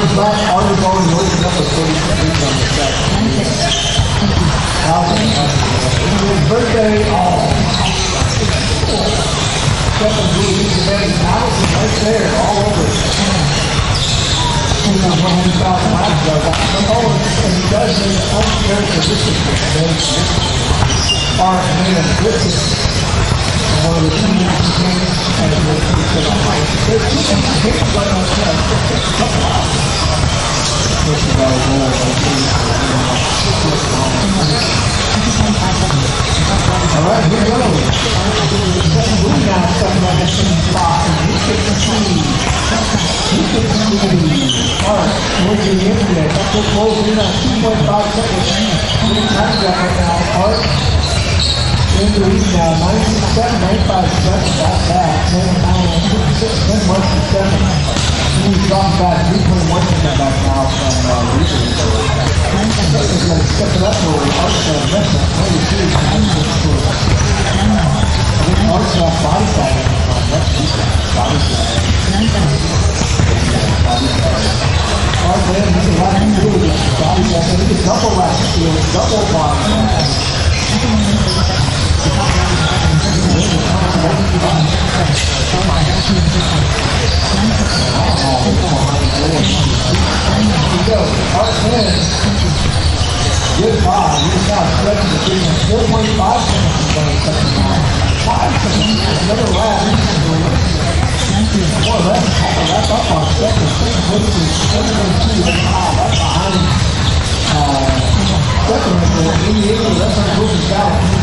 Artie's already opened up a 30 seconds on the set. His birthday. Stephen the right there, all over it. He's got 100,000 laps ago. Oh, and he does it uncharacteristically. Art man, this is one of the and a height. There's two things I hate right on set. It's a couple hours. This is our goal. All right, here we go. Moving on, something like a spot. You get the speed. You get the speed. All right, we're getting into it. That's what goes in at 2.5 seconds. We're time that right now. Art in the lead now, 97, 95 seconds. That's that. 10 pounds, 56, 10 less than 7. He's dropped back 3.1 seconds back now from uh, Reaper. He's going to step it up for Art's mess up. 22, 96 I think body side on next week. Body side. Double last double body. Go. Art man. Good ball. You saw stretching the season. 4.5 seconds in the second round. Five seconds. Another lap. Boy, that's that's up on second. Second place is 7.2. Wow, that's behind. Second is the 88. That's on moving south.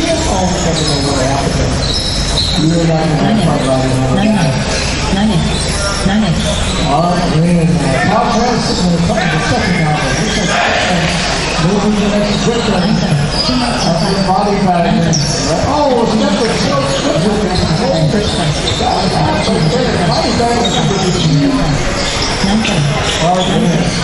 know what happened. You're not going to fight right now. All right, man. Now, Trent's sitting in the now. Moving the next the. Oh, it's got the silk strip. Body bagger. Oh, goodness, my God. You know, that's how Tom, he was, all his stretching it over second place, privileging it,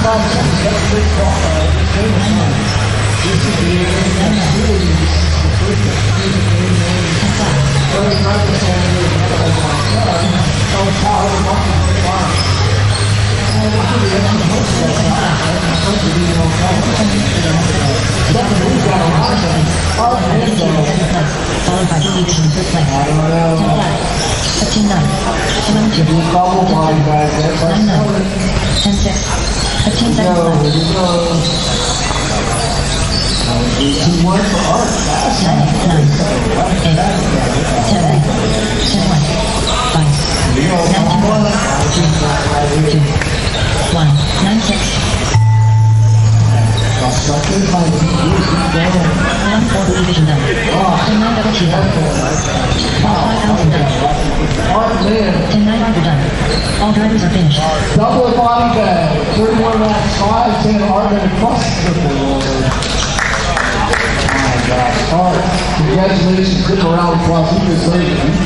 Right, 45 seconds, that's a big call. Famous one. This is the you you you You right. All drivers are finished. Double body bag, 31 laps, 5, 10 Argon across the board. Oh my gosh, Art, congratulations, good of applause. He deserves it.